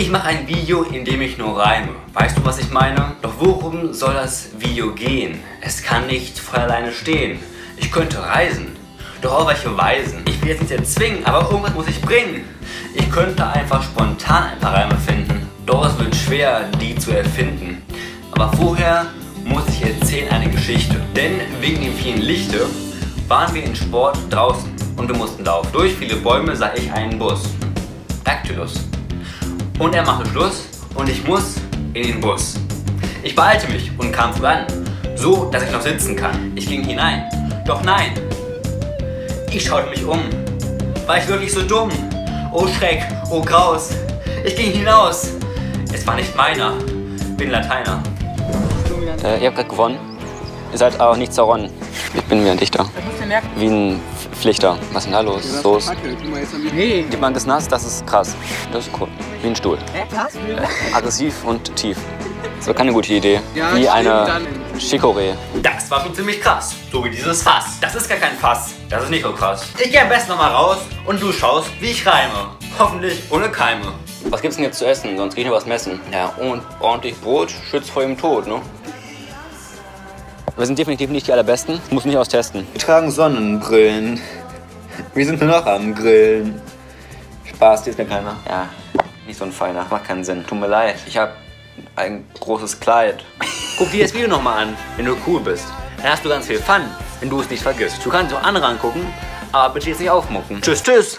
Ich mache ein Video, in dem ich nur reime. Weißt du, was ich meine? Doch worum soll das Video gehen? Es kann nicht voll alleine stehen. Ich könnte reisen. Doch auf welche Weisen? Ich will jetzt nicht erzwingen, aber irgendwas muss ich bringen. Ich könnte einfach spontan ein paar Reime finden. Doch es wird schwer, die zu erfinden. Aber vorher muss ich erzählen eine Geschichte. Denn wegen dem vielen Lichte waren wir in Sport draußen. Und wir mussten laufen. Durch viele Bäume sah ich einen Bus. Dactylus. Und er machte Schluss und ich muss in den Bus. Ich beeilte mich und kam voran, so dass ich noch sitzen kann. Ich ging hinein, doch nein. Ich schaute mich um. War ich wirklich so dumm? Oh Schreck, oh Graus. Ich ging hinaus. Es war nicht meiner. Bin Lateiner. Äh, ihr habt gerade gewonnen. Ihr seid auch nicht zerronnen. Ich bin wie ein Dichter. Das musst du merken. Wie ein Pflichter. Was ist denn da los? So ist, die Bank ist nass, das ist krass. Das ist cool. Wie ein Stuhl. Hä, krass. Äh, aggressiv und tief. Das war keine gute Idee. Wie eine Chicorée. Das war schon ziemlich krass. So wie dieses Fass. Das ist gar kein Fass. Das ist nicht so krass. Ich geh am besten nochmal raus und du schaust, wie ich reime. Hoffentlich ohne Keime. Was gibt's denn jetzt zu essen? Sonst geh ich noch was messen. Ja, und ordentlich Brot schützt vor dem Tod, ne? Wir sind definitiv nicht die allerbesten. Muss nicht austesten. Wir tragen Sonnenbrillen. Wir sind nur noch am Grillen. Spaß, dir ist mir keiner. Ja, nicht so ein feiner. Macht keinen Sinn. Tut mir leid. Ich hab ein großes Kleid. Guck dir das Video nochmal an, wenn du cool bist. Dann hast du ganz viel Fun, wenn du es nicht vergisst. Du kannst auch andere angucken, aber bitte jetzt nicht aufmucken. Tschüss, tschüss.